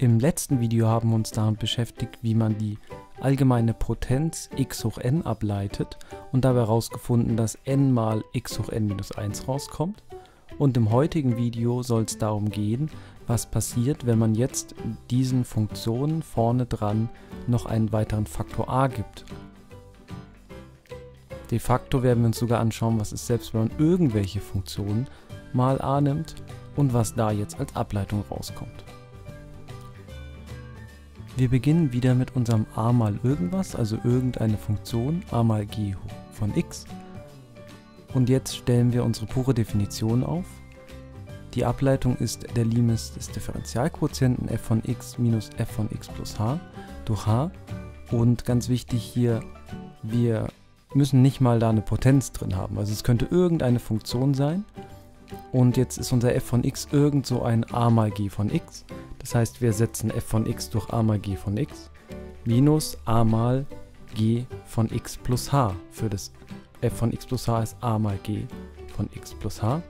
Im letzten Video haben wir uns damit beschäftigt, wie man die allgemeine Potenz x hoch n ableitet und dabei herausgefunden, dass n mal x hoch n minus 1 rauskommt. Und im heutigen Video soll es darum gehen, was passiert, wenn man jetzt diesen Funktionen vorne dran noch einen weiteren Faktor a gibt. De facto werden wir uns sogar anschauen, was ist selbst, wenn man irgendwelche Funktionen mal a nimmt und was da jetzt als Ableitung rauskommt. Wir beginnen wieder mit unserem a mal irgendwas, also irgendeine Funktion, a mal g von x. Und jetzt stellen wir unsere pure Definition auf. Die Ableitung ist der Limes des Differentialquotienten f von x minus f von x plus h durch h. Und ganz wichtig hier, wir müssen nicht mal da eine Potenz drin haben. Also es könnte irgendeine Funktion sein. Und jetzt ist unser f von x irgend so ein a mal g von x. Das heißt, wir setzen f von x durch a mal g von x minus a mal g von x plus h. Für das f von x plus h ist a mal g von x plus h.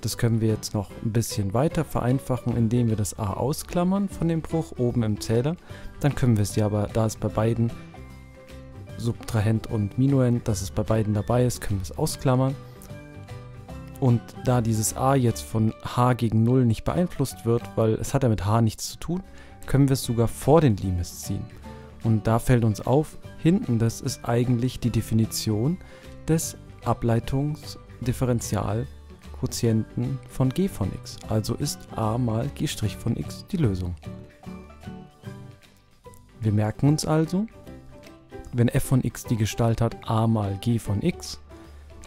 Das können wir jetzt noch ein bisschen weiter vereinfachen, indem wir das a ausklammern von dem Bruch oben im Zähler. Dann können wir es ja aber, da es bei beiden Subtrahent und Minuend, dass es bei beiden dabei ist, können wir es ausklammern. Und da dieses a jetzt von h gegen 0 nicht beeinflusst wird, weil es hat ja mit h nichts zu tun, können wir es sogar vor den Limes ziehen. Und da fällt uns auf, hinten das ist eigentlich die Definition des Ableitungsdifferentialquotienten von g von x. Also ist a mal g' von x die Lösung. Wir merken uns also, wenn f von x die Gestalt hat a mal g von x,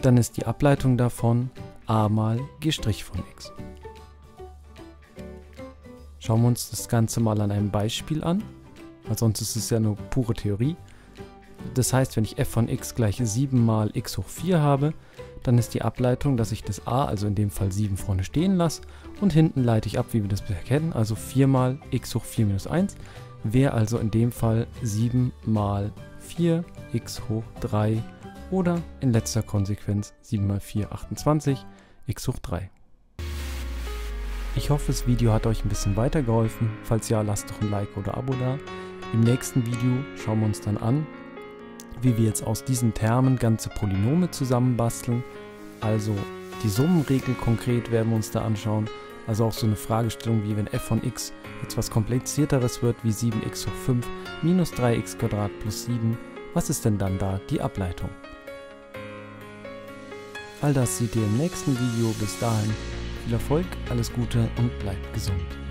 dann ist die Ableitung davon a mal g' von x. Schauen wir uns das Ganze mal an einem Beispiel an, weil sonst ist es ja nur pure Theorie. Das heißt, wenn ich f von x gleich 7 mal x hoch 4 habe, dann ist die Ableitung, dass ich das a, also in dem Fall 7 vorne stehen lasse und hinten leite ich ab, wie wir das bisher kennen, also 4 mal x hoch 4 minus 1, wäre also in dem Fall 7 mal 4 x hoch 3 oder in letzter Konsequenz 7 mal 4, 28, x hoch 3. Ich hoffe, das Video hat euch ein bisschen weitergeholfen. Falls ja, lasst doch ein Like oder Abo da. Im nächsten Video schauen wir uns dann an, wie wir jetzt aus diesen Termen ganze Polynome zusammenbasteln. Also die Summenregel konkret werden wir uns da anschauen. Also auch so eine Fragestellung wie wenn f von x jetzt was komplizierteres wird wie 7x hoch 5 minus 3x plus 7, was ist denn dann da die Ableitung? All das seht ihr im nächsten Video. Bis dahin viel Erfolg, alles Gute und bleibt gesund.